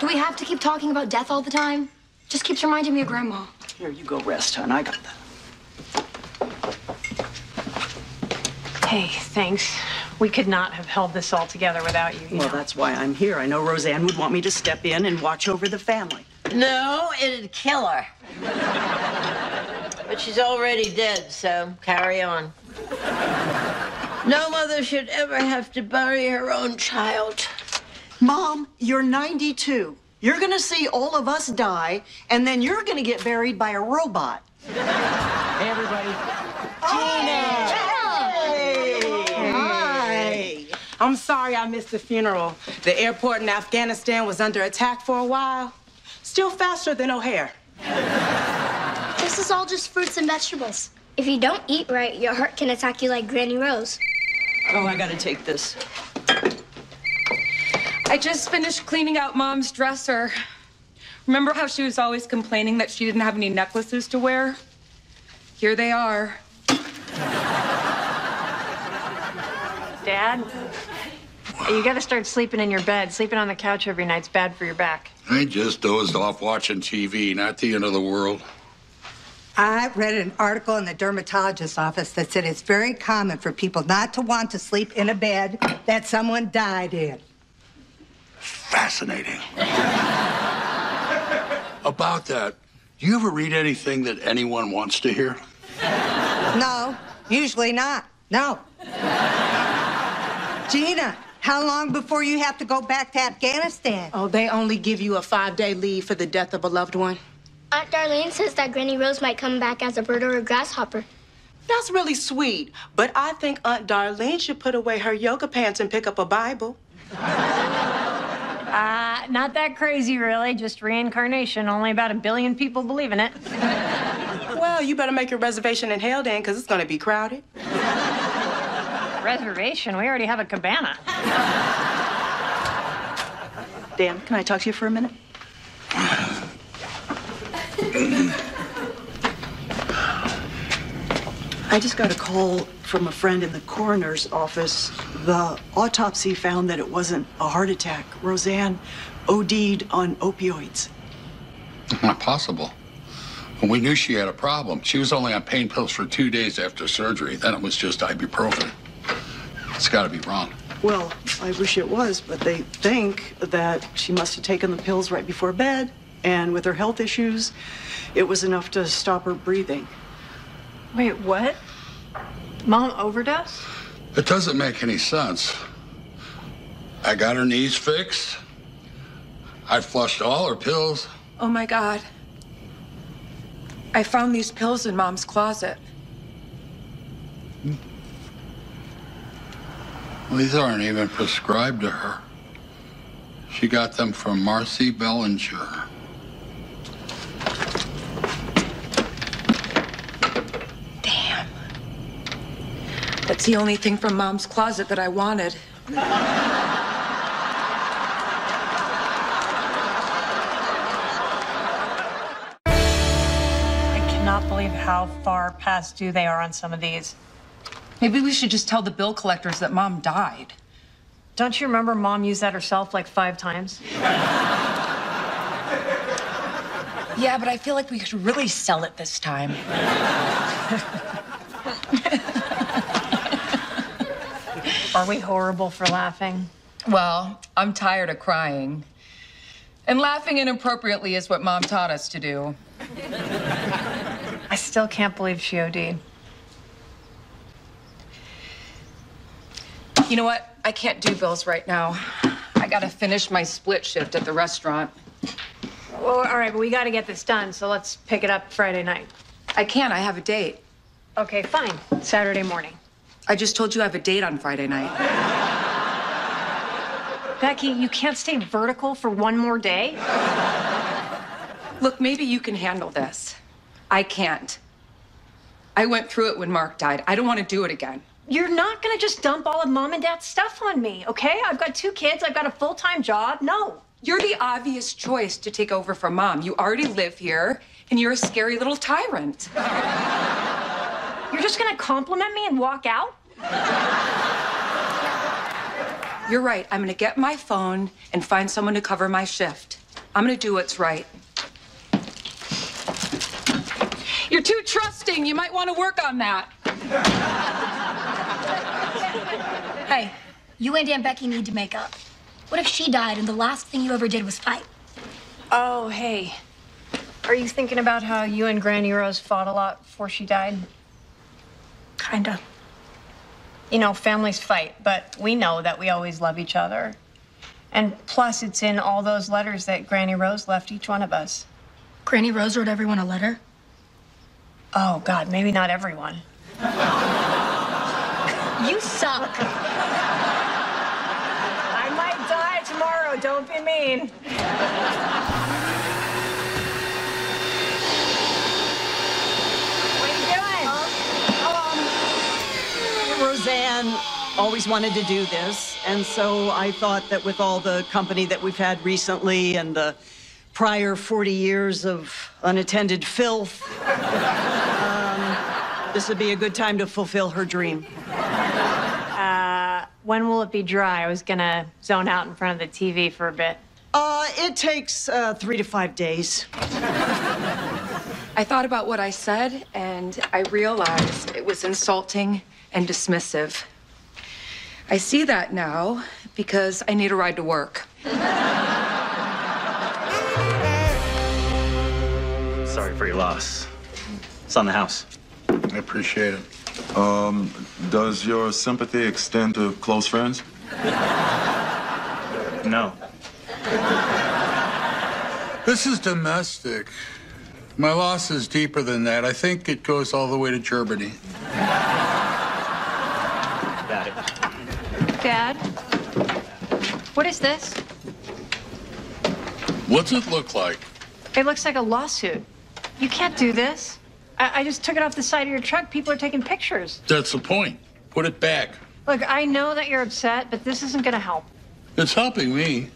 Do we have to keep talking about death all the time? Just keeps reminding me of Grandma. Here, you go rest, hon. I got that. Hey, thanks. We could not have held this all together without you. you Well, know. that's why I'm here. I know Roseanne would want me to step in and watch over the family. No, it'd kill her. but she's already dead, so carry on. No mother should ever have to bury her own child. Mom, you're 92. You're gonna see all of us die, and then you're gonna get buried by a robot. Hey, everybody. Oh, Hi. I'm sorry I missed the funeral. The airport in Afghanistan was under attack for a while. Still faster than O'Hare. This is all just fruits and vegetables. If you don't eat right, your heart can attack you like Granny Rose. Oh, I gotta take this. I just finished cleaning out mom's dresser. Remember how she was always complaining that she didn't have any necklaces to wear? Here they are. Dad, you got to start sleeping in your bed. Sleeping on the couch every night's bad for your back. I just dozed off watching TV, not the end of the world. I read an article in the dermatologist's office that said it's very common for people not to want to sleep in a bed that someone died in. Fascinating. About that, do you ever read anything that anyone wants to hear? No, usually not. No. Geena, how long before you have to go back to Afghanistan? Oh, they only give you a five day leave for the death of a loved one. Aunt Darlene says that Granny Rose might come back as a bird or a grasshopper. That's really sweet, but I think Aunt Darlene should put away her yoga pants and pick up a Bible. Uh, not that crazy, really. Just reincarnation. Only about a billion people believe in it. Well, you better make your reservation in hell then, because it's going to be crowded. Reservation? We already have a cabana. Dan, can I talk to you for a minute? I just got a call from a friend in the coroner's office. The autopsy found that it wasn't a heart attack. Roseanne OD'd on opioids. Not possible. When we knew she had a problem, she was only on pain pills for two days after surgery. Then it was just ibuprofen. It's got to be wrong. Well, I wish it was, but they think that she must have taken the pills right before bed, and with her health issues, it was enough to stop her breathing. Wait, what? Mom overdosed? It doesn't make any sense. I got her knees fixed. I flushed all her pills. Oh my God. I found these pills in mom's closet. These aren't even prescribed to her. She got them from Marcy Bellinger. That's the only thing from mom's closet that I wanted. I cannot believe how far past due they are on some of these. Maybe we should just tell the bill collectors that mom died. Don't you remember mom used that herself like five times? Yeah, but I feel like we could really sell it this time. Are we horrible for laughing? Well, I'm tired of crying. And laughing inappropriately is what mom taught us to do. I still can't believe she OD'd. You know what? I can't do bills right now. I gotta finish my split shift at the restaurant. Well, all right, but we got to get this done, so let's pick it up Friday night. I can't, I have a date. Okay, fine. Saturday morning. I just told you I have a date on Friday night. Becky, you can't stay vertical for one more day? Look, maybe you can handle this. I can't. I went through it when Mark died. I don't want to do it again. You're not gonna just dump all of mom and dad's stuff on me, okay? I've got two kids, I've got a full time job. No. You're the obvious choice to take over for mom. You already live here, and you're a scary little tyrant. You're just gonna compliment me and walk out? You're right. I'm gonna get my phone and find someone to cover my shift. I'm gonna do what's right. You're too trusting. You might want to work on that. Hey, you and Aunt Becky need to make up. What if she died and the last thing you ever did was fight? Oh, hey. Are you thinking about how you and Granny Rose fought a lot before she died? Kinda. You know, families fight, but we know that we always love each other. And plus, it's in all those letters that Granny Rose left each one of us. Granny Rose wrote everyone a letter. Oh, God, maybe not everyone. You suck. I might die tomorrow. Don't be mean. what are you doing? Always wanted to do this, and so I thought that with all the company that we've had recently and the prior 40 years of unattended filth, um, this would be a good time to fulfill her dream. When will it be dry? I was gonna zone out in front of the TV for a bit. Uh, it takes uh, three to five days. I thought about what I said, and I realized it was insulting and dismissive. I see that now because I need a ride to work. Sorry for your loss. It's on the house. I appreciate it. Um, does your sympathy extend to close friends? No. This is domestic. My loss is deeper than that. I think it goes all the way to Germany. Got it. Dad? What is this? What's it look like? It looks like a lawsuit. You can't do this. I, I just took it off the side of your truck. People are taking pictures. That's the point. Put it back. Look, I know that you're upset, but this isn't gonna help. It's helping me.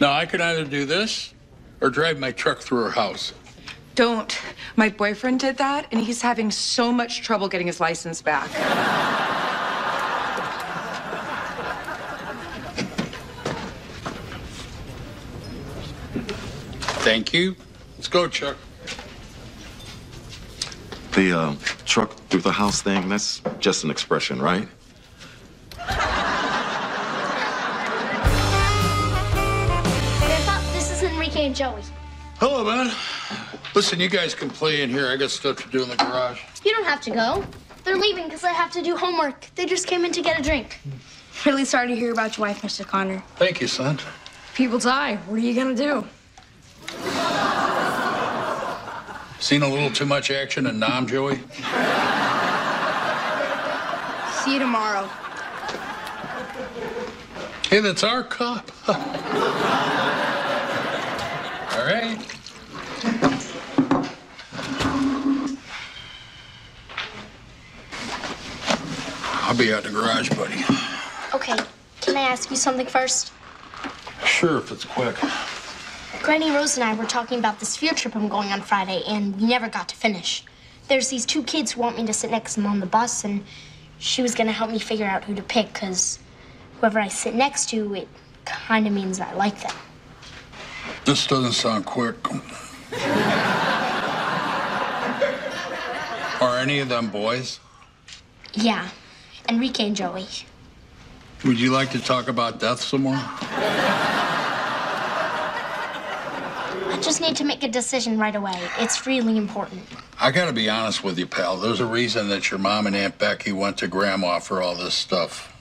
Now, I can either do this or drive my truck through her house. Don't. My boyfriend did that, and he's having so much trouble getting his license back. Thank you. Let's go, Chuck. The uh, truck through the house thing, that's just an expression, right? Grandpa, this is Enrique and Joey. Hello, man. Listen, you guys can play in here. I got stuff to do in the garage. You don't have to go. They're leaving because I have to do homework. They just came in to get a drink. Really sorry to hear about your wife, Mr. Conner. Thank you, son. People die. What are you gonna do? Seen a little too much action in Nam, Joey? See you tomorrow. Hey, that's our cop. All right. I'll be out in the garage, buddy. Okay, can I ask you something first? Sure, if it's quick. Granny Rose and I were talking about this field trip I'm going on Friday, and we never got to finish. There's these two kids who want me to sit next to them on the bus, and she was gonna help me figure out who to pick, because whoever I sit next to, it kind of means I like them. This doesn't sound quick. Are any of them boys? Yeah, Enrique and Joey. Would you like to talk about death some more? I just need to make a decision right away. It's really important. I gotta be honest with you, pal. There's a reason that your mom and Aunt Becky went to Grandma for all this stuff.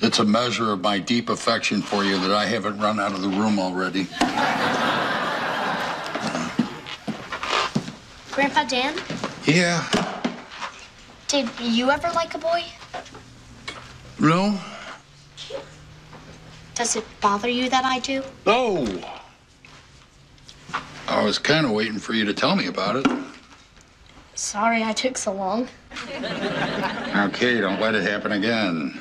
It's a measure of my deep affection for you that I haven't run out of the room already. Grandpa Dan, Yeah. did you ever like a boy? No? Does it bother you that I do? No. I was kind of waiting for you to tell me about it. Sorry I took so long. Okay, don't let it happen again.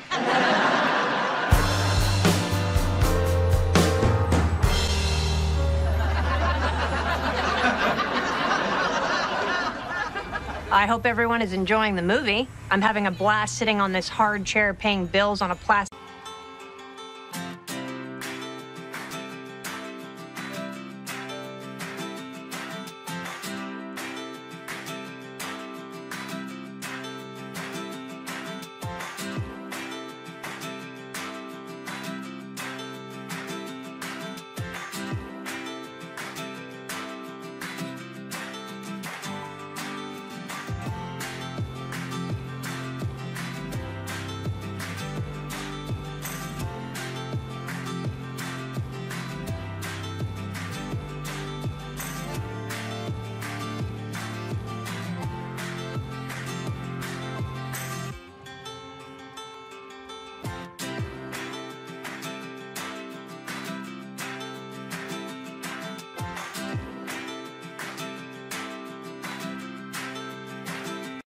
I hope everyone is enjoying the movie. I'm having a blast sitting on this hard chair paying bills on a plastic.